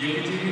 Yeti